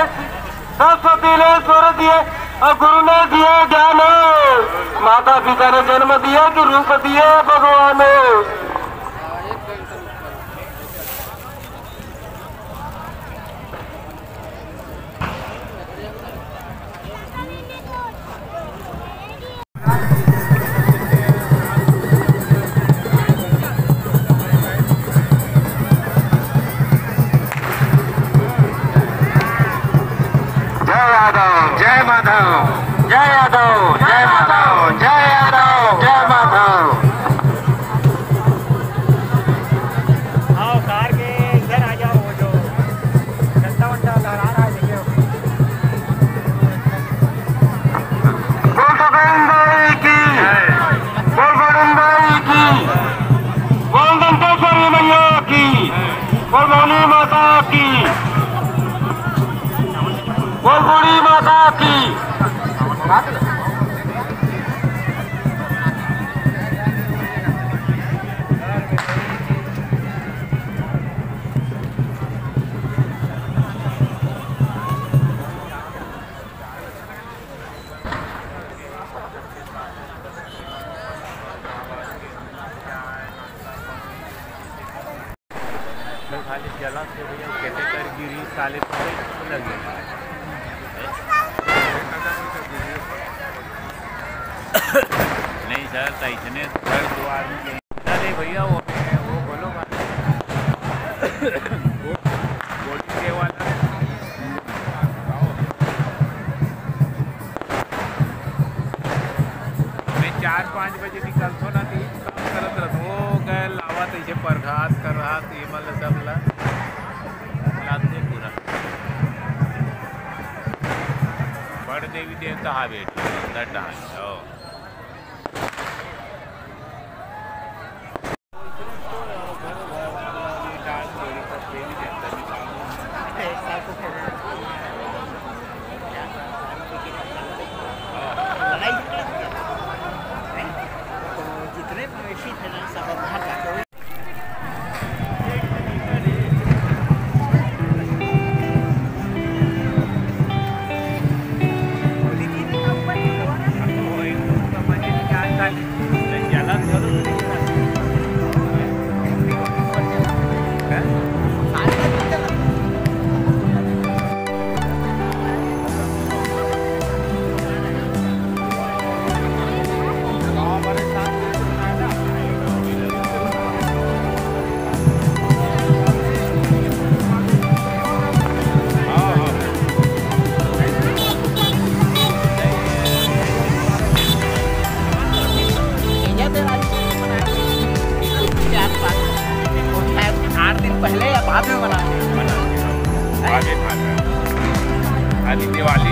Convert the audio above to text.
सरस्वती ने स्वर दिए और गुरु ने दिए ज्ञान माता पिता ने जन्म दिया कि रूप दिए भगवान माधव जय यादव जय माधव जय यादव जय माधव के इधर आ जाओ वो जो घंटा वंटा रहा है गोविंदाई की बोल गोविंदाई की बोल माता की बोल बूढ़ी माता की। खाली जला से भैया कहते गिरी साले पर लग सर तो इतने दो आदमी अरे भैया, वो वो बोलो चार पाँच बजे निकलतो ना, ती काम करत रहतो। वो गए लावा तैसे परघात करहात ये मतलब सब ला पूरा। बड़ देवी देवता हा दड्डा हो Đem 了 खाली दिवाली